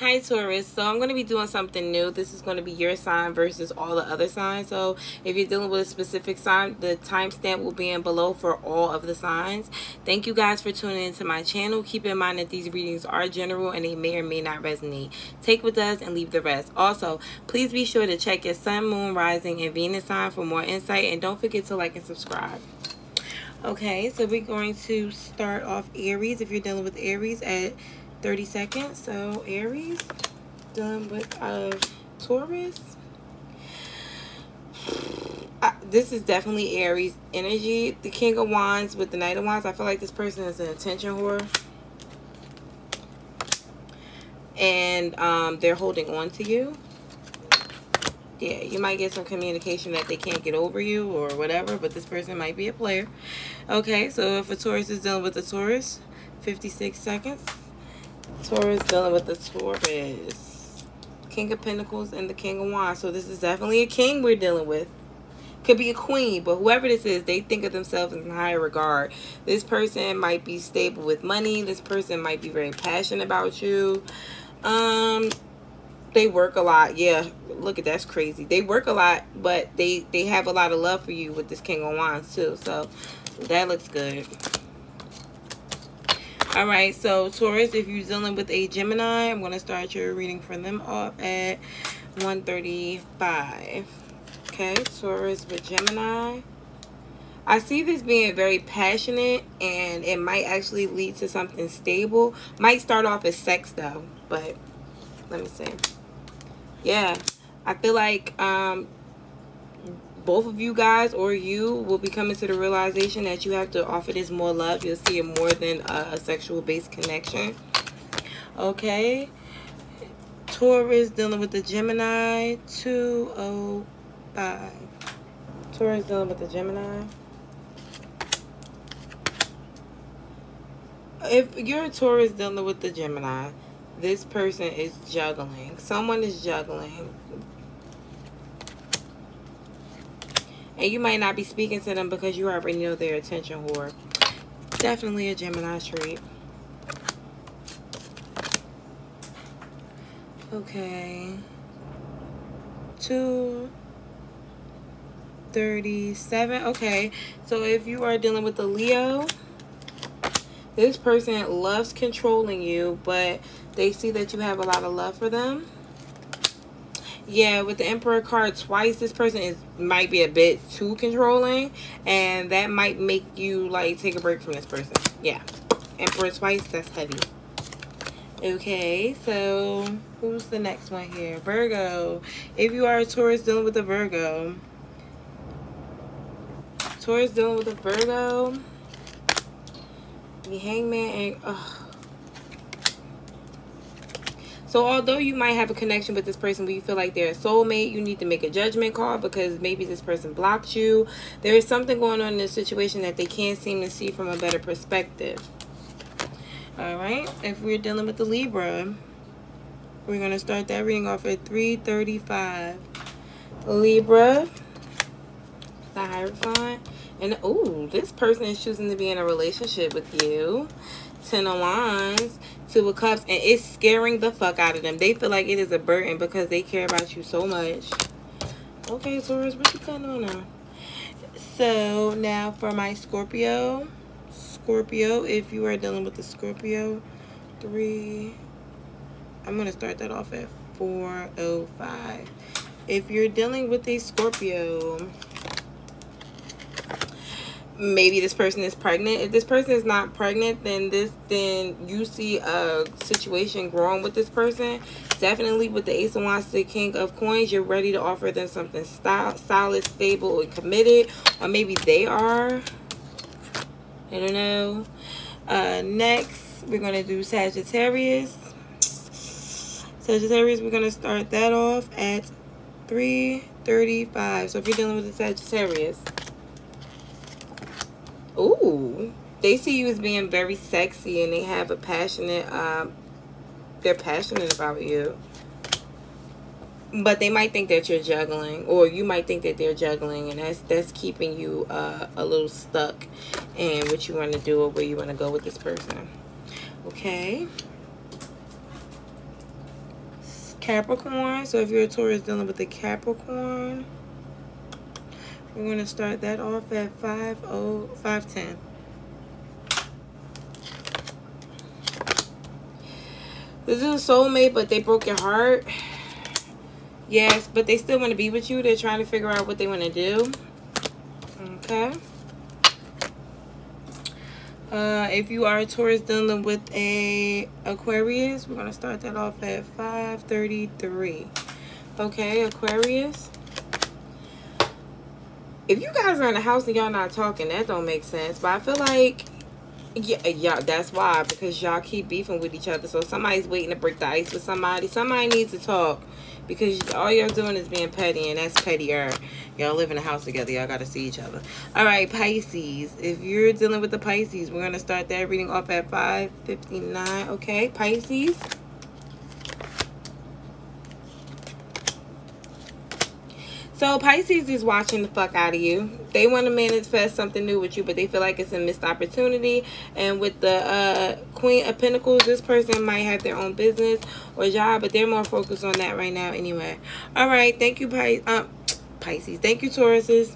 Hi Taurus, so I'm going to be doing something new. This is going to be your sign versus all the other signs. So if you're dealing with a specific sign, the timestamp will be in below for all of the signs. Thank you guys for tuning into my channel. Keep in mind that these readings are general and they may or may not resonate. Take what does and leave the rest. Also, please be sure to check your sun, moon, rising, and Venus sign for more insight. And don't forget to like and subscribe. Okay, so we're going to start off Aries. If you're dealing with Aries at 30 seconds. So Aries, done with uh, Taurus. Uh, this is definitely Aries energy. The King of Wands with the Knight of Wands. I feel like this person is an attention whore. And um, they're holding on to you. Yeah, you might get some communication that they can't get over you or whatever, but this person might be a player. Okay, so if a Taurus is dealing with a Taurus, 56 seconds. Taurus dealing with the Taurus. King of Pentacles and the King of Wands. So this is definitely a king we're dealing with. Could be a queen, but whoever this is, they think of themselves in higher regard. This person might be stable with money. This person might be very passionate about you. Um, they work a lot. Yeah, look at that's crazy. They work a lot, but they they have a lot of love for you with this King of Wands too. So that looks good. All right, so Taurus, if you're dealing with a Gemini, I'm going to start your reading for them off at 135. Okay, Taurus with Gemini. I see this being very passionate and it might actually lead to something stable. Might start off as sex though, but let me see. Yeah, I feel like um, both of you guys or you will be coming to the realization that you have to offer this more love. You'll see it more than a, a sexual based connection. Okay. Taurus dealing with the Gemini 205. Taurus dealing with the Gemini. If you're a Taurus dealing with the Gemini, this person is juggling. Someone is juggling And you might not be speaking to them because you already know their attention whore. Definitely a Gemini trait. Okay. 237. Okay. So if you are dealing with a Leo, this person loves controlling you, but they see that you have a lot of love for them yeah with the emperor card twice this person is might be a bit too controlling and that might make you like take a break from this person. Yeah. Emperor twice that's heavy. Okay so who's the next one here? Virgo. If you are a taurus dealing with a virgo taurus dealing with a virgo the hangman and uh, so although you might have a connection with this person where you feel like they're a soulmate, you need to make a judgment call because maybe this person blocked you. There is something going on in this situation that they can't seem to see from a better perspective. All right. If we're dealing with the Libra, we're going to start that reading off at 335. Libra, the Hierophant. And, oh, this person is choosing to be in a relationship with you. Ten of Wands. Two of Cups, and it's scaring the fuck out of them. They feel like it is a burden because they care about you so much. Okay, Taurus, what you got on now? So, now for my Scorpio. Scorpio, if you are dealing with the Scorpio, three, I'm going to start that off at 405. If you're dealing with a Scorpio, maybe this person is pregnant. If this person is not pregnant then this then you see a situation growing with this person. Definitely with the ace of wands the king of coins you're ready to offer them something solid stable and committed. Or maybe they are. I don't know. Uh next we're gonna do sagittarius. Sagittarius we're gonna start that off at 335 so if you're dealing with the sagittarius Ooh, they see you as being very sexy and they have a passionate, um, they're passionate about you. But they might think that you're juggling or you might think that they're juggling and that's, that's keeping you uh, a little stuck in what you want to do or where you want to go with this person. Okay. Capricorn. So if you're a Taurus dealing with a Capricorn, we're going to start that off at 5, 510. This is a soulmate, but they broke your heart. Yes, but they still want to be with you. They're trying to figure out what they want to do. Okay. Uh, if you are a Taurus dealing with a Aquarius, we're going to start that off at 533. Okay, Aquarius. If you guys are in the house and y'all not talking, that don't make sense. But I feel like, yeah, yeah, that's why. Because y'all keep beefing with each other. So somebody's waiting to break the ice with somebody. Somebody needs to talk because all y'all doing is being petty and that's pettier y'all live in a house together y'all got to see each other all right pisces if you're dealing with the pisces we're to start that reading off at 559 okay pisces So Pisces is watching the fuck out of you. They want to manifest something new with you, but they feel like it's a missed opportunity. And with the uh, Queen of Pentacles, this person might have their own business or job, but they're more focused on that right now anyway. All right. Thank you, Pis uh, Pisces. Thank you, Tauruses.